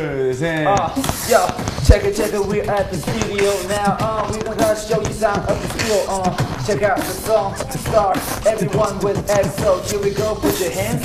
And Uh, yo, check it, check it, we're at the studio now. Uh, we're gonna show you some of the skill. Uh, check out the song, to start. Everyone with EXO. Here we go, put your hands